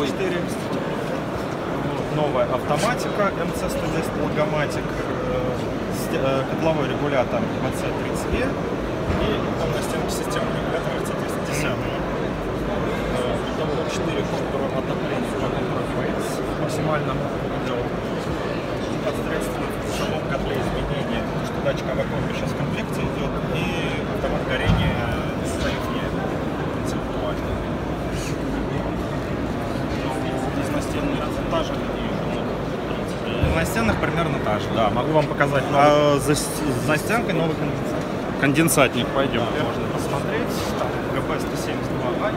такой 4. новая автоматика МЦ-110 Логоматик, э, э, котловой регулятор МЦ-30E и полностью система регулятора МЦ-310. Итого 4 контура отопления на контурах Waves максимально подсредством Непосредственно в самом котле изменения, что датчик авакуумии На стенах примерно та же, да. Могу вам показать. А за, За стенкой новый конденсатор. конденсатник пойдем. Да, можно посмотреть. Там ГП 172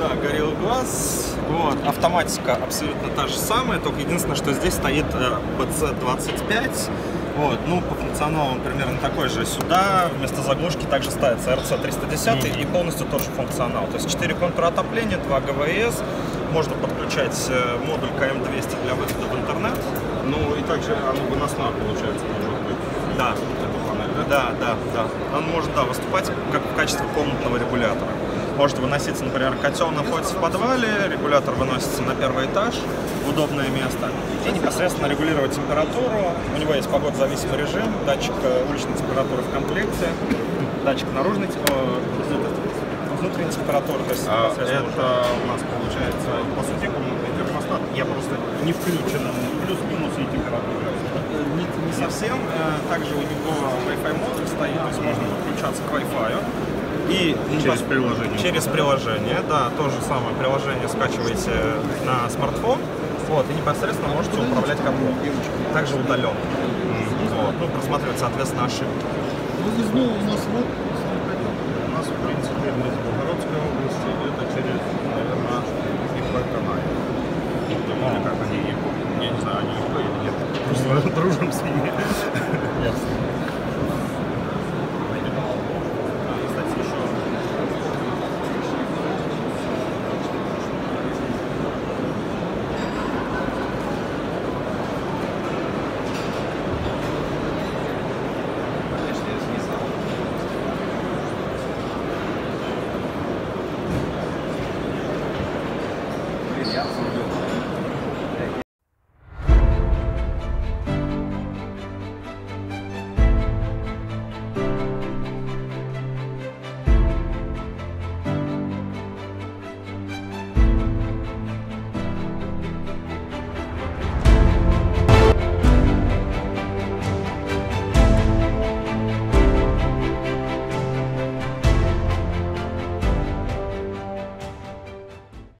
Да, горел глаз. Вот. Автоматика абсолютно та же самая, только единственное, что здесь стоит э, BC25. Вот. Ну, по функционалу он примерно такой же. Сюда вместо заглушки также ставится RC310 и полностью тот же функционал. То есть 4 контура отопления, 2 ГВС. Можно подключать э, модуль КМ200 для выхода в интернет. Ну и также оно выносное получается может быть. Да, Эта панель, да? Да, да, да. Он может, да, выступать как в качестве комнатного регулятора. Может выноситься, например, котел находится в подвале, регулятор выносится на первый этаж, удобное место, и непосредственно регулировать температуру. У него есть погодозависимый режим, датчик э, уличной температуры в комплекте, датчик наружной, э, внутренней температуры, то есть А это у нас получается, по сути, комнатный термостат. Я просто не включен плюс-минус и температура. Не, не совсем. Э, Также у него Wi-Fi модуль стоит, то есть можно подключаться к Wi-Fi. И Через непос- приложение. Через приложение, да, то же самое приложение скачиваете на смартфон, вот, и непосредственно можете управлять котлом. Также удаленно. Вот, ну, просматривать, соответственно, ошибки. Выездной у нас вот У нас, в принципе, мы из Белгородской области, это через, наверное, Ипраканай. Или как они, я не знаю, они Ипо или нет. Просто дружим с ними.